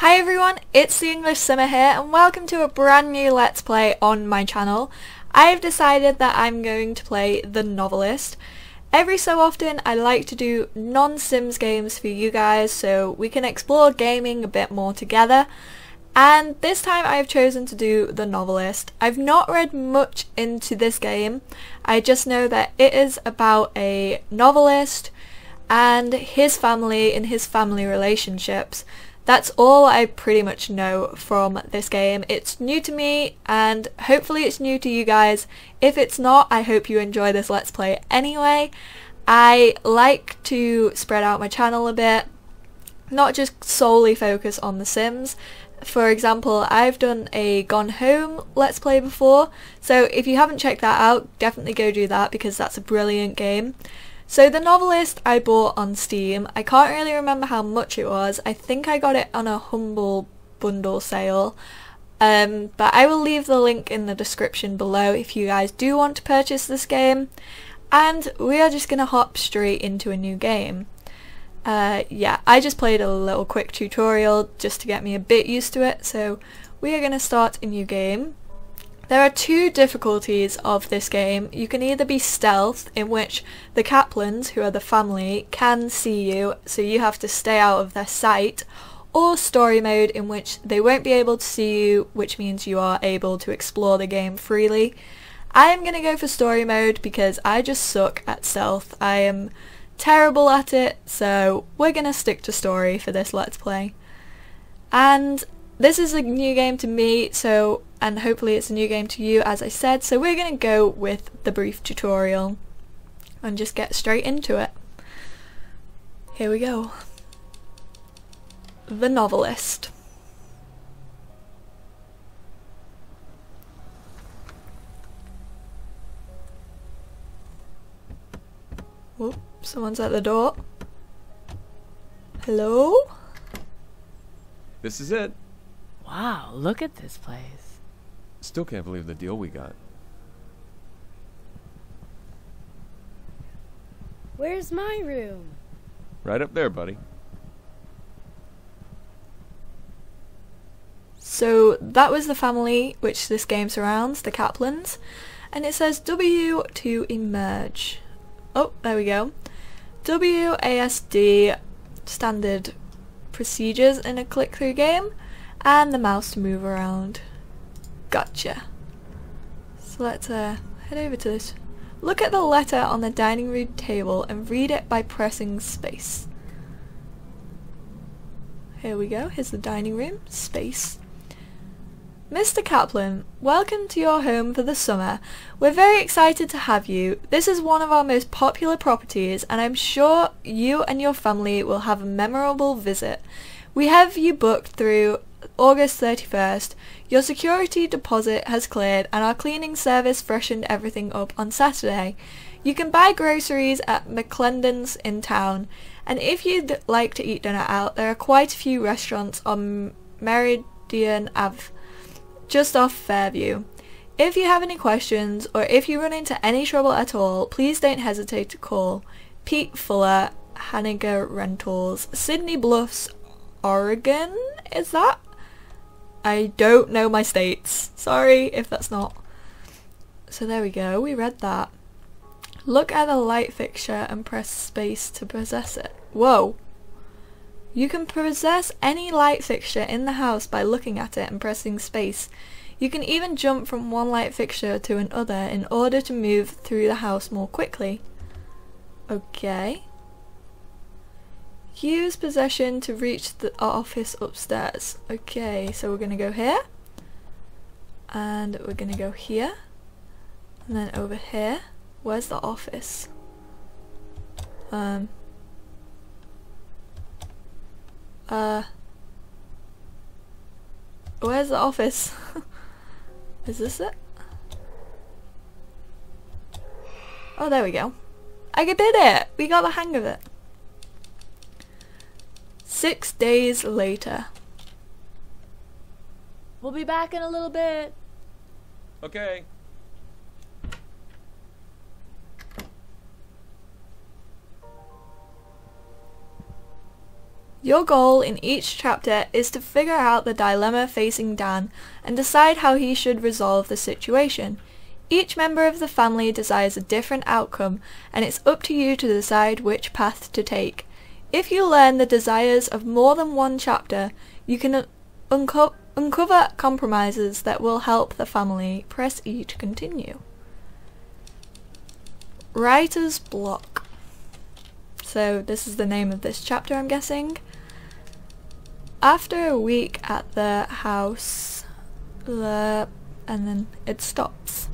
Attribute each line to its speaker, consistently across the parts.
Speaker 1: Hi everyone, it's the English Simmer here and welcome to a brand new Let's Play on my channel. I've decided that I'm going to play The Novelist. Every so often I like to do non-Sims games for you guys so we can explore gaming a bit more together. And this time I've chosen to do The Novelist. I've not read much into this game, I just know that it is about a novelist and his family and his family relationships. That's all I pretty much know from this game. It's new to me and hopefully it's new to you guys. If it's not, I hope you enjoy this Let's Play anyway. I like to spread out my channel a bit, not just solely focus on The Sims. For example, I've done a Gone Home Let's Play before, so if you haven't checked that out, definitely go do that because that's a brilliant game. So the novelist I bought on Steam, I can't really remember how much it was, I think I got it on a humble bundle sale, um, but I will leave the link in the description below if you guys do want to purchase this game, and we are just going to hop straight into a new game. Uh, yeah, I just played a little quick tutorial just to get me a bit used to it, so we are going to start a new game. There are two difficulties of this game. You can either be stealth, in which the Kaplans, who are the family, can see you, so you have to stay out of their sight, or story mode, in which they won't be able to see you, which means you are able to explore the game freely. I am going to go for story mode because I just suck at stealth. I am terrible at it, so we're going to stick to story for this Let's Play. And this is a new game to me, so and hopefully it's a new game to you as I said, so we're going to go with the brief tutorial and just get straight into it. Here we go. The Novelist. Oh, someone's at the door. Hello?
Speaker 2: This is it.
Speaker 3: Wow, look at this place.
Speaker 2: Still can't believe the deal we got.
Speaker 4: Where's my room?
Speaker 2: Right up there, buddy.
Speaker 1: So that was the family which this game surrounds, the Kaplans, and it says W to emerge. Oh, there we go. WASD standard procedures in a click-through game, and the mouse to move around. Gotcha. So let's uh, head over to this. Look at the letter on the dining room table and read it by pressing space. Here we go, here's the dining room, space. Mr. Kaplan, welcome to your home for the summer. We're very excited to have you. This is one of our most popular properties and I'm sure you and your family will have a memorable visit. We have you booked through August 31st. Your security deposit has cleared and our cleaning service freshened everything up on Saturday. You can buy groceries at McClendon's in town and if you'd like to eat dinner out, there are quite a few restaurants on Meridian Ave just off Fairview. If you have any questions or if you run into any trouble at all, please don't hesitate to call Pete Fuller, Haniger Rentals, Sydney Bluffs, Oregon, is that? I don't know my states. Sorry if that's not. So there we go, we read that. Look at the light fixture and press space to possess it. Whoa. You can possess any light fixture in the house by looking at it and pressing space. You can even jump from one light fixture to another in order to move through the house more quickly. Okay. Use possession to reach the office upstairs. Okay, so we're gonna go here. And we're gonna go here. And then over here. Where's the office? Um, uh, where's the office? Is this it? Oh, there we go. I did it! We got the hang of it. Six days later.
Speaker 4: We'll be back in a little bit.
Speaker 2: Okay.
Speaker 1: Your goal in each chapter is to figure out the dilemma facing Dan and decide how he should resolve the situation. Each member of the family desires a different outcome, and it's up to you to decide which path to take. If you learn the desires of more than one chapter, you can unco- uncover compromises that will help the family. Press E to continue. Writer's block. So this is the name of this chapter, I'm guessing. After a week at the house, the and then it stops.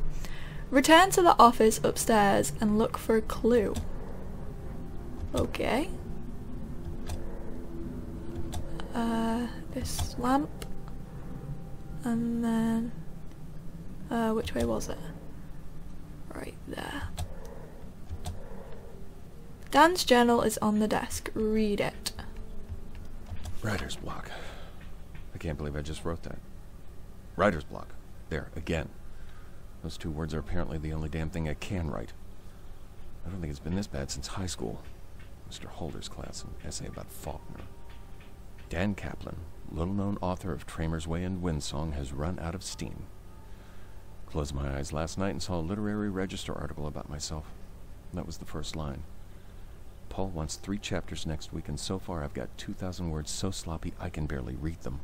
Speaker 1: Return to the office upstairs and look for a clue. Okay. Uh, this lamp. And then... Uh, which way was it? Right there. Dan's journal is on the desk. Read it.
Speaker 2: Writer's block. I can't believe I just wrote that. Writer's block. There, again. Those two words are apparently the only damn thing I can write. I don't think it's been this bad since high school. Mr. Holder's class, an essay about Faulkner. Dan Kaplan, little-known author of Tramer's Way and Windsong, has run out of steam. Closed my eyes last night and saw a literary register article about myself. That was the first line. Paul wants three chapters next week, and so far I've got 2,000 words so sloppy I can barely read them.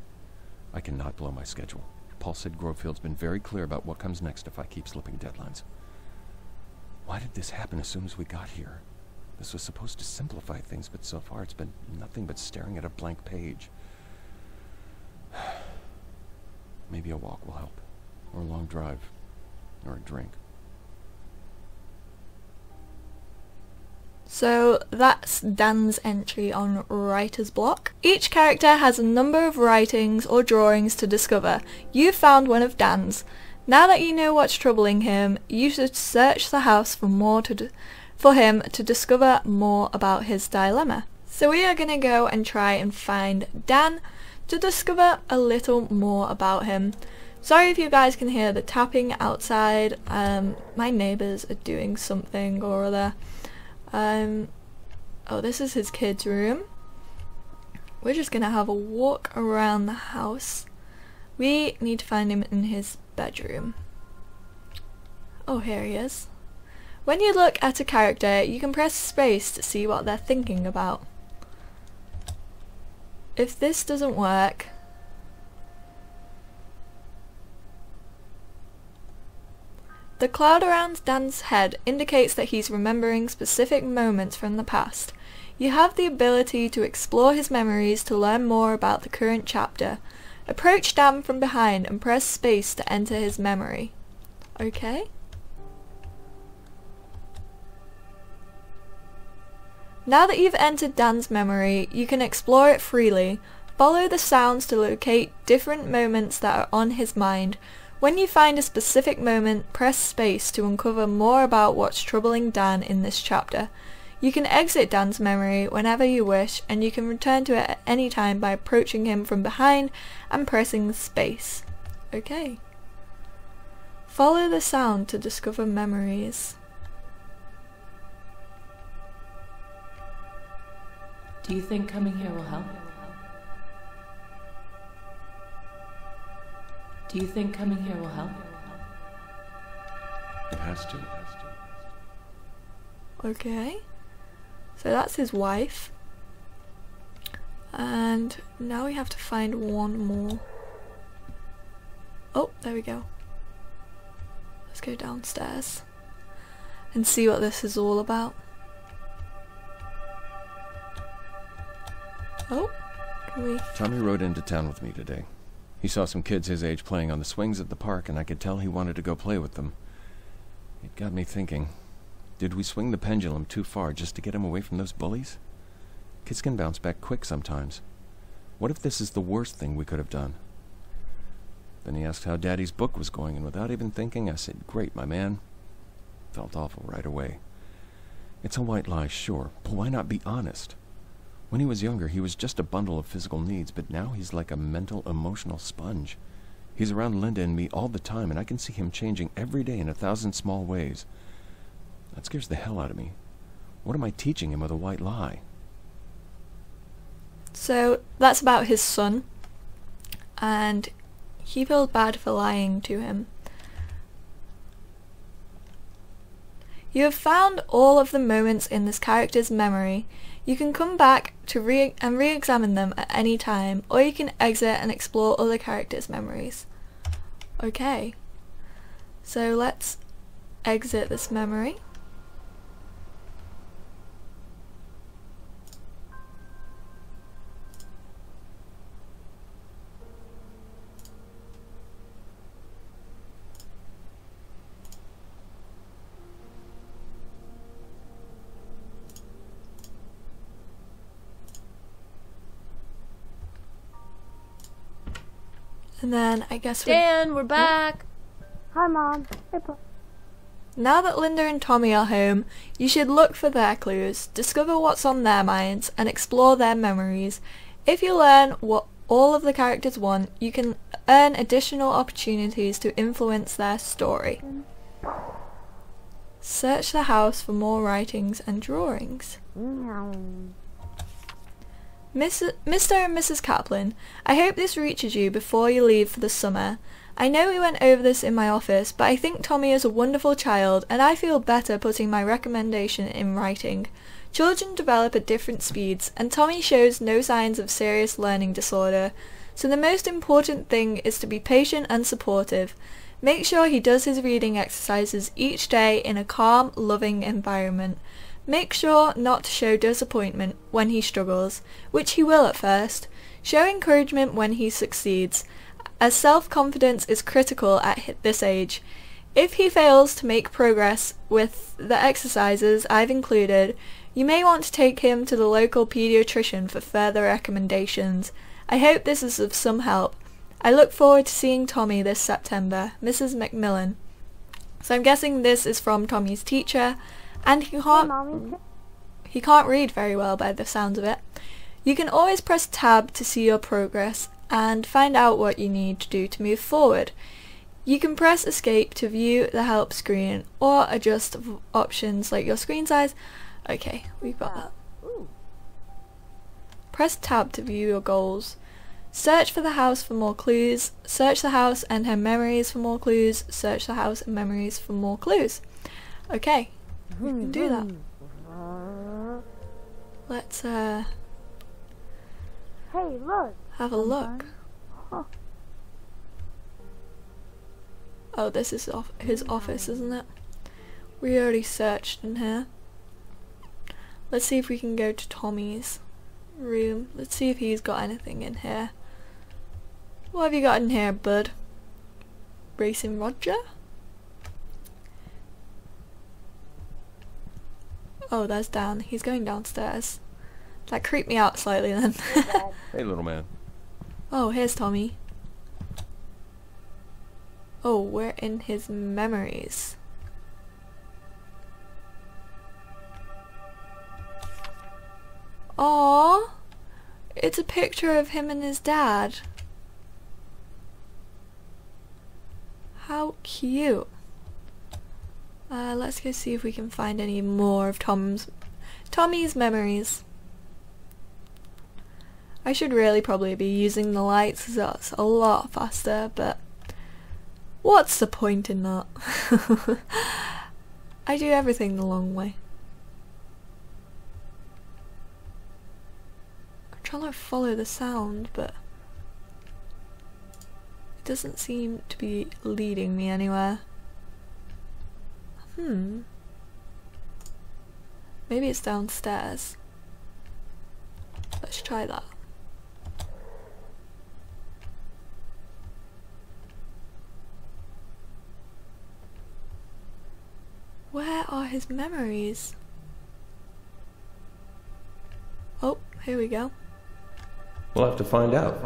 Speaker 2: I cannot blow my schedule. Paul said Grovefield's been very clear about what comes next if I keep slipping deadlines. Why did this happen as soon as we got here? This was supposed to simplify things, but so far it's been nothing but staring at a blank page. Maybe a walk will help, or a long drive, or a drink.
Speaker 1: So that's Dan's entry on writer's block. Each character has a number of writings or drawings to discover. You've found one of Dan's. Now that you know what's troubling him, you should search the house for more to for him to discover more about his dilemma. So we are going to go and try and find Dan to discover a little more about him. Sorry if you guys can hear the tapping outside. Um, my neighbours are doing something or other. Um, oh, this is his kid's room. We're just gonna have a walk around the house. We need to find him in his bedroom. Oh, here he is. When you look at a character, you can press space to see what they're thinking about. If this doesn't work, The cloud around Dan's head indicates that he's remembering specific moments from the past. You have the ability to explore his memories to learn more about the current chapter. Approach Dan from behind and press space to enter his memory. Okay? Now that you've entered Dan's memory, you can explore it freely. Follow the sounds to locate different moments that are on his mind. When you find a specific moment, press space to uncover more about what's troubling Dan in this chapter. You can exit Dan's memory whenever you wish, and you can return to it at any time by approaching him from behind and pressing space. Okay. Follow the sound to discover memories.
Speaker 3: Do you think coming here will help? Do you think coming here will help?
Speaker 2: It has to.
Speaker 1: Okay. So that's his wife. And now we have to find one more. Oh, there we go. Let's go downstairs and see what this is all about. Oh, can we?
Speaker 2: Tommy rode into town with me today. He saw some kids his age playing on the swings at the park, and I could tell he wanted to go play with them. It got me thinking. Did we swing the pendulum too far just to get him away from those bullies? Kids can bounce back quick sometimes. What if this is the worst thing we could have done? Then he asked how Daddy's book was going, and without even thinking, I said, Great, my man. Felt awful right away. It's a white lie, sure, but why not be honest? When he was younger, he was just a bundle of physical needs, but now he's like a mental, emotional sponge. He's around Linda and me all the time, and I can see him changing every day in a thousand small ways. That scares the hell out of me. What am I teaching him with a white lie?
Speaker 1: So that's about his son, and he feels bad for lying to him. You have found all of the moments in this character's memory. You can come back to re- and re-examine them at any time, or you can exit and explore other characters' memories. Okay, so let's exit this memory. And then I guess we
Speaker 4: Dan, we're back.
Speaker 5: Hi, Mom. Hey, Pa-
Speaker 1: Now that Linda and Tommy are home, you should look for their clues, discover what's on their minds, and explore their memories. If you learn what all of the characters want, you can earn additional opportunities to influence their story. Search the house for more writings and drawings. Miss, Mr. and Mrs. Kaplan, I hope this reaches you before you leave for the summer. I know we went over this in my office, but I think Tommy is a wonderful child, and I feel better putting my recommendation in writing. Children develop at different speeds, and Tommy shows no signs of serious learning disorder. So the most important thing is to be patient and supportive. Make sure he does his reading exercises each day in a calm, loving environment. Make sure not to show disappointment when he struggles, which he will at first. Show encouragement when he succeeds, as self-confidence is critical at this age. If he fails to make progress with the exercises I've included, you may want to take him to the local pediatrician for further recommendations. I hope this is of some help. I look forward to seeing Tommy this September. Mrs. Macmillan. So I'm guessing this is from Tommy's teacher, and he can't he can't read very well by the sounds of it. You can always press tab to see your progress and find out what you need to do to move forward. You can press escape to view the help screen or adjust v- options like your screen size. Okay, we've got that. Press tab to view your goals. Search for the house for more clues. Search the house and her memories for more clues. Search the house and memories for more clues. Okay, we can do that. Let's uh
Speaker 5: Hey, look.
Speaker 1: have a look.
Speaker 5: Huh.
Speaker 1: Oh, this is off his office, isn't it? We already searched in here. Let's see if we can go to Tommy's room. Let's see if he's got anything in here. What have you got in here, bud? Racing Roger? Oh, there's Dan. He's going downstairs. That creeped me out slightly then.
Speaker 2: Hey, little man.
Speaker 1: Oh, here's Tommy. Oh, we're in his memories. Aww, it's a picture of him and his dad. How cute. Uh, let's go see if we can find any more of Tom's Tommy's memories. I should really probably be using the lights 'cause that's a lot faster, but what's the point in that? I do everything the long way. I'm trying to follow the sound, but it doesn't seem to be leading me anywhere. Hmm. Maybe it's downstairs. Let's try that. Where are his memories? Oh, here we go.
Speaker 6: We'll have to find out.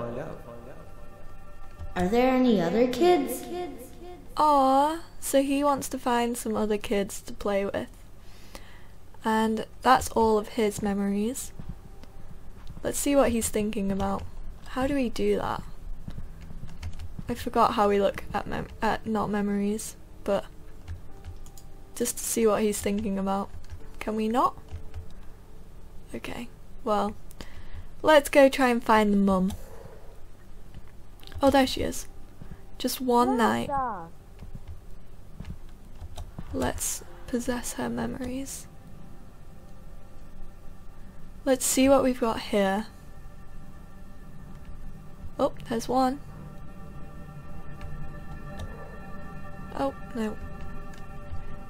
Speaker 7: Are there any other kids?
Speaker 1: Aw, so he wants to find some other kids to play with. And that's all of his memories. Let's see what he's thinking about. How do we do that? I forgot how we look at mem- at not memories, but just to see what he's thinking about. Can we not? Okay. Well, let's go try and find the mum. Oh, there she is. Just one night. Let's possess her memories. Let's see what we've got here. Oh, there's one. Oh, no.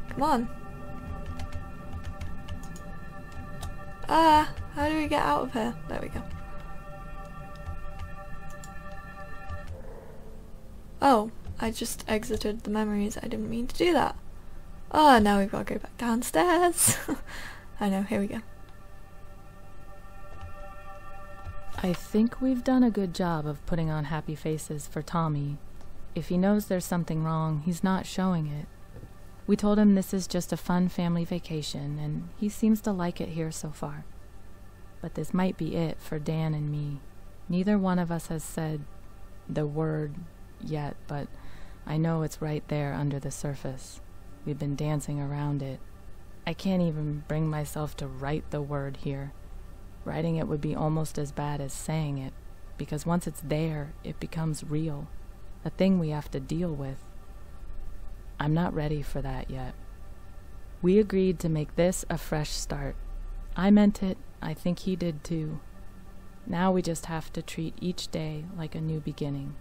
Speaker 1: Come on. Ah, how do we get out of here? There we go. Oh, I just exited the memories. I didn't mean to do that. Oh, now we've got to go back downstairs. I know, here we go.
Speaker 3: I think we've done a good job of putting on happy faces for Tommy. If he knows there's something wrong, he's not showing it. We told him this is just a fun family vacation, and he seems to like it here so far. But this might be it for Dan and me. Neither one of us has said the word yet, but I know it's right there under the surface. We've been dancing around it. I can't even bring myself to write the word here. Writing it would be almost as bad as saying it, because once it's there, it becomes real, a thing we have to deal with. I'm not ready for that yet. We agreed to make this a fresh start. I meant it, I think he did too. Now we just have to treat each day like a new beginning.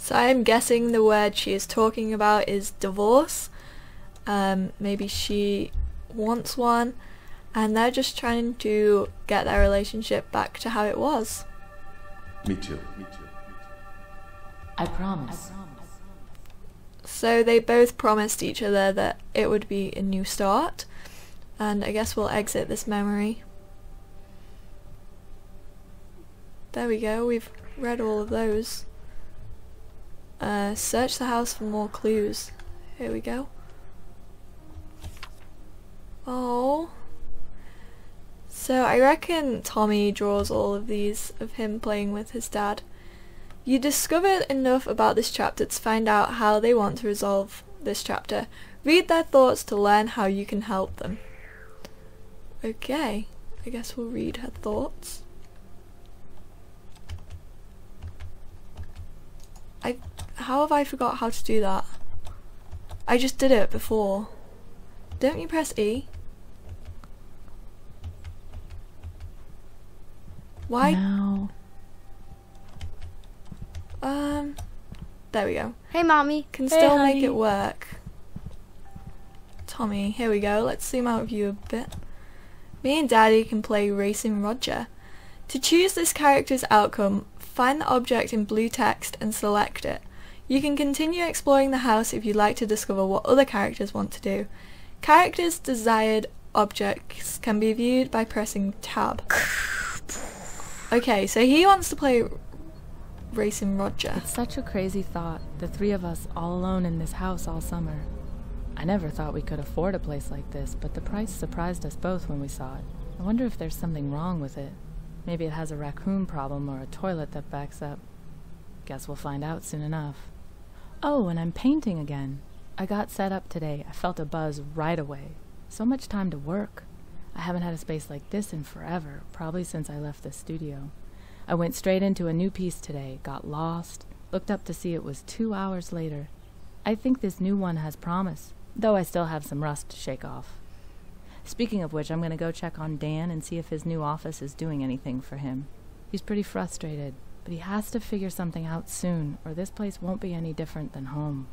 Speaker 1: So I'm guessing the word she is talking about is divorce. Um, maybe she wants one, and they're just trying to get their relationship back to how it was.
Speaker 2: Me too. Me too.
Speaker 3: I promise.
Speaker 1: So they both promised each other that it would be a new start, and I guess we'll exit this memory. There we go, we've read all of those. Uh, search the house for more clues. Here we go. Oh. So I reckon Tommy draws all of these of him playing with his dad. You discovered enough about this chapter to find out how they want to resolve this chapter. Read their thoughts to learn how you can help them. Okay, I guess we'll read her thoughts. I how have I forgot how to do that? I just did it before. Don't you press E? Why?
Speaker 3: Now,
Speaker 1: Um, there we go.
Speaker 5: Hey, mommy.
Speaker 1: Can
Speaker 3: Hey,
Speaker 1: still make it work. Tommy, here we go. Let's zoom out of you a bit. Me and Daddy can play Racing Roger. To choose this character's outcome, find the object in blue text and select it. You can continue exploring the house if you'd like to discover what other characters want to do. Characters' desired objects can be viewed by pressing tab. Okay, so he wants to play Racing Roger.
Speaker 3: it's such a crazy thought, the three of us all alone in this house all summer. I never thought we could afford a place like this, but the price surprised us both when we saw it. I wonder if there's something wrong with it. Maybe it has a raccoon problem or a toilet that backs up. Guess we'll find out soon enough. Oh, and I'm painting again. I got set up today. I felt a buzz right away. So much time to work. I haven't had a space like this in forever, probably since I left the studio. I went straight into a new piece today, got lost, looked up to see it was two hours later. I think this new one has promise, though I still have some rust to shake off. Speaking of which, I'm going to go check on Dan and see if his new office is doing anything for him. He's pretty frustrated, but he has to figure something out soon, or this place won't be any different than home.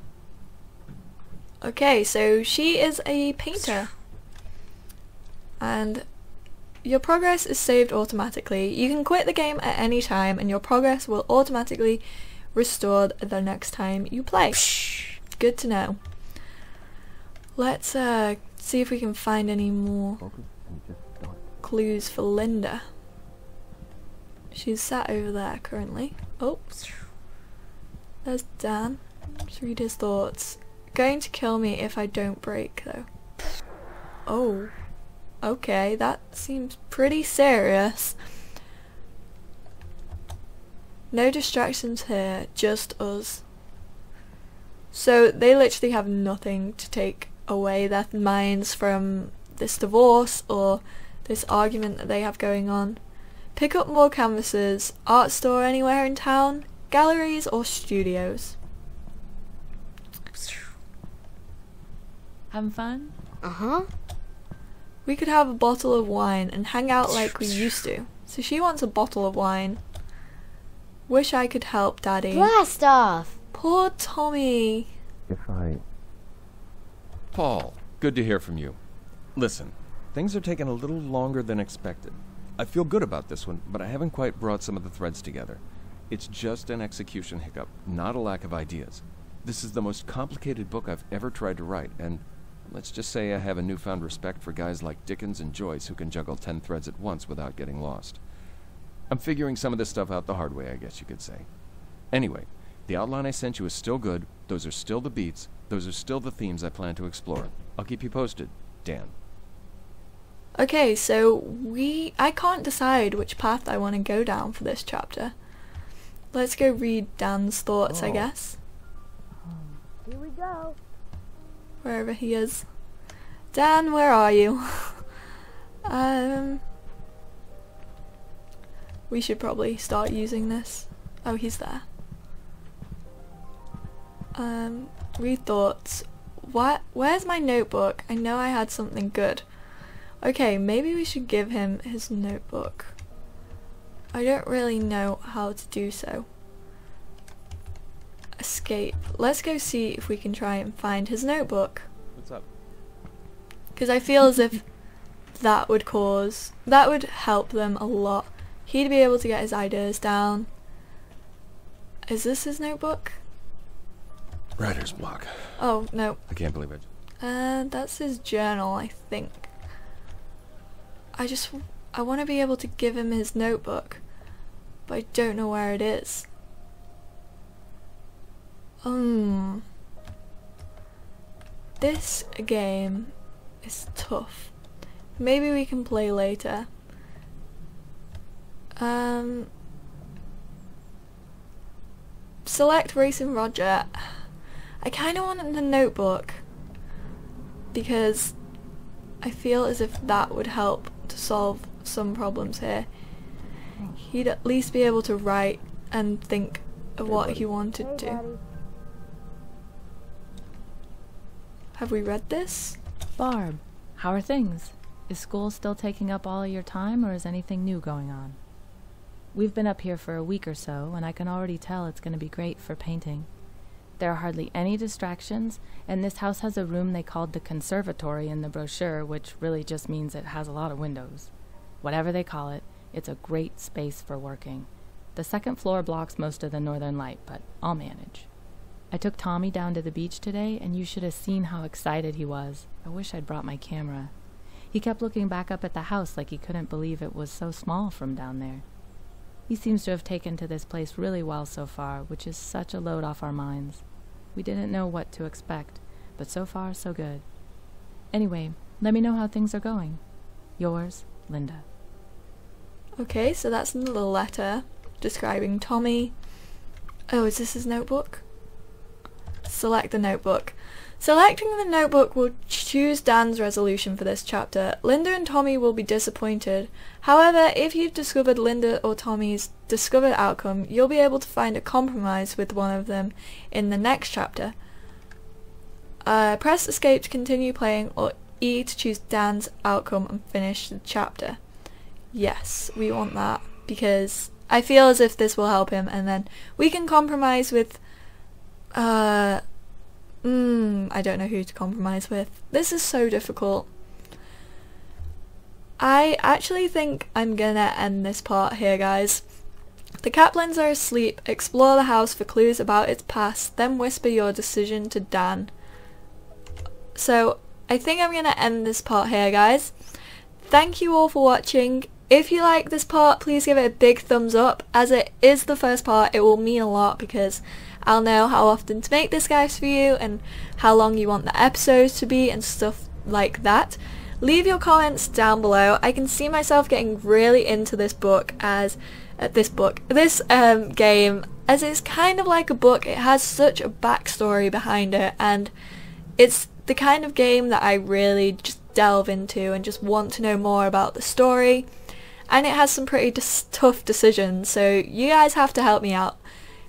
Speaker 1: Okay, so she is a painter. And your progress is saved automatically. You can quit the game at any time and your progress will automatically restored the next time you play. Good to know. Let's uh, see if we can find any more clues for Linda. She's sat over there currently. Oh, there's Dan. Let's read his thoughts. Going to kill me if I don't break, though. Oh. Okay, that seems pretty serious. No distractions here, just us. So they literally have nothing to take away their minds from this divorce or this argument that they have going on. Pick up more canvases, art store anywhere in town, galleries or studios.
Speaker 3: Having fun?
Speaker 4: Uh huh.
Speaker 1: We could have a bottle of wine and hang out like we used to. So she wants a bottle of wine. Wish I could help, Daddy.
Speaker 4: Blast off!
Speaker 1: Poor Tommy.
Speaker 6: If I.
Speaker 2: Paul, good to hear from you. Listen, things are taking a little longer than expected. I feel good about this one, but I haven't quite brought some of the threads together. It's just an execution hiccup, not a lack of ideas. This is the most complicated book I've ever tried to write, and let's just say I have a newfound respect for guys like Dickens and Joyce who can juggle ten threads at once without getting lost. I'm figuring some of this stuff out the hard way, I guess you could say. Anyway, the outline I sent you is still good, those are still the beats, those are still the themes I plan to explore. I'll keep you posted. Dan.
Speaker 1: Okay, so we I can't decide which path I want to go down for this chapter. Let's go read Dan's thoughts, I
Speaker 2: Oh.
Speaker 1: guess.
Speaker 5: Here we go.
Speaker 1: Wherever he is. Dan, where are you? um We should probably start using this. Oh, he's there. Um read thoughts. What where's my notebook? I know I had something good. Okay, maybe we should give him his notebook. I don't really know how to do so. Escape. Let's go see if we can try and find his notebook.
Speaker 2: What's up?
Speaker 1: Because I feel as if that would cause, that would help them a lot. He'd be able to get his ideas down. Is this his notebook?
Speaker 2: Writer's block.
Speaker 1: Oh, no.
Speaker 2: I can't believe it.
Speaker 1: Uh, that's his journal, I think. I just, I want to be able to give him his notebook, but I don't know where it is. Um, this game is tough. Maybe we can play later. Um, select Racing Roger. I kind of want the notebook because I feel as if that would help to solve some problems here. Oh. He'd at least be able to write and think of what he wanted to. Have we read this?
Speaker 3: Barb, how are things? Is school still taking up all of your time, or is anything new going on? We've been up here for a week or so, and I can already tell it's going to be great for painting. There are hardly any distractions, and this house has a room they called the conservatory in the brochure, which really just means it has a lot of windows. Whatever they call it, it's a great space for working. The second floor blocks most of the northern light, but I'll manage. I took Tommy down to the beach today, and you should have seen how excited he was. I wish I'd brought my camera. He kept looking back up at the house like he couldn't believe it was so small from down there. He seems to have taken to this place really well so far, which is such a load off our minds. We didn't know what to expect, but so far, so good. Anyway, let me know how things are going. Yours, Linda.
Speaker 1: Okay, so that's another letter describing Tommy. Oh, is this his notebook? Select the notebook. Selecting the notebook will choose Dan's resolution for this chapter. Linda and Tommy will be disappointed. However, if you've discovered Linda or Tommy's discovered outcome, you'll be able to find a compromise with one of them in the next chapter. Uh, press escape to continue playing or E to choose Dan's outcome and finish the chapter. Yes, we want that because I feel as if this will help him and then we can compromise with uh mm, I don't know who to compromise with. This is so difficult. I actually think I'm gonna end this part here guys. The Kaplans are asleep, explore the house for clues about its past, then whisper your decision to Dan. So I think I'm gonna end this part here guys. Thank you all for watching. If you like this part, please give it a big thumbs up. As it is the first part, it will mean a lot because I'll know how often to make this guys for you and how long you want the episodes to be and stuff like that. Leave your comments down below. I can see myself getting really into this book as uh, this book, this um, game, as it's kind of like a book. It has such a backstory behind it, and it's the kind of game that I really just delve into and just want to know more about the story. and it has some pretty tough decisions, so you guys have to help me out.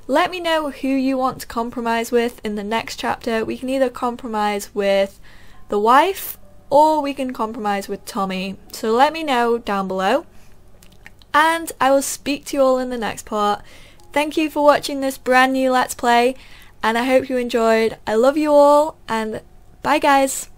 Speaker 1: Let me know who you want to compromise with in the next chapter. We can either compromise with the wife or we can compromise with Tommy. So let me know down below. And I will speak to you all in the next part. Thank you for watching this brand new Let's Play and I hope you enjoyed. I love you all and bye guys.